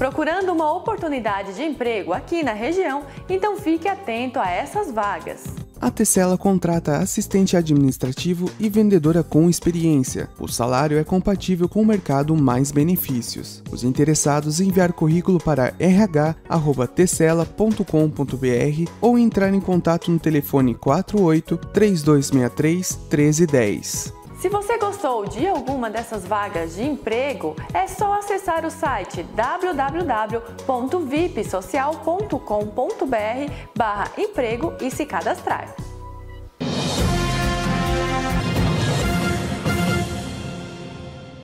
Procurando uma oportunidade de emprego aqui na região, então fique atento a essas vagas. A Tecela contrata assistente administrativo e vendedora com experiência. O salário é compatível com o mercado mais benefícios. Os interessados enviar currículo para rh@tecela.com.br ou entrar em contato no telefone 48 3263 1310. Se você gostou de alguma dessas vagas de emprego, é só acessar o site www.vipsocial.com.br/emprego e se cadastrar.